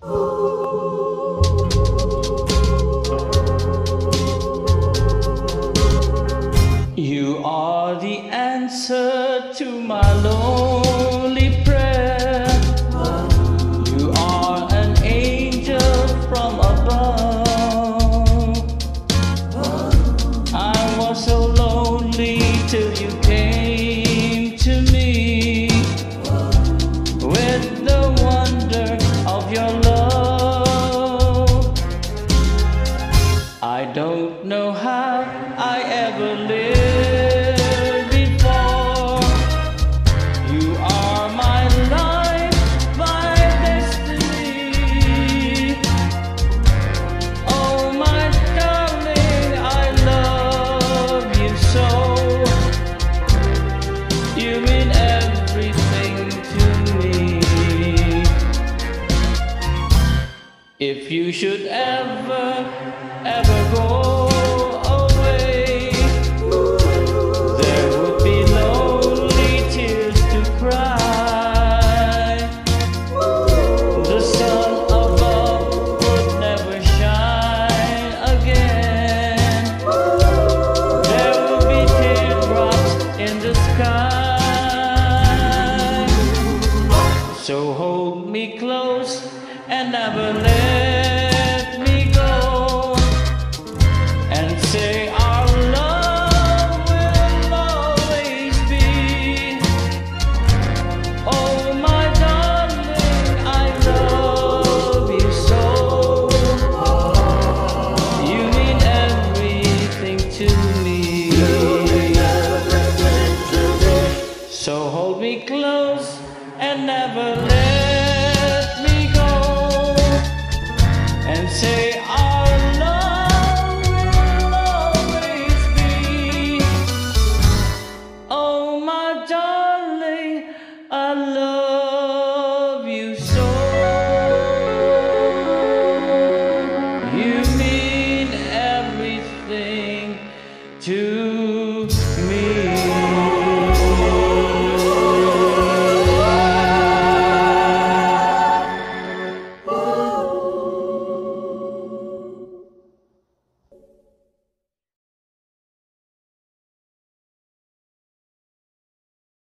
You are the answer to my lonely know how I ever lived before. You are my life, my destiny. Oh, my darling, I love you so. You mean everything to me. If you should ever, ever go So hold me close and never let me go. And say our love will always be. Oh, my darling, I love you so. You mean everything to me. So hold me close and never let me go. And say our love will always be. Oh, my darling, I love you so. You mean everything to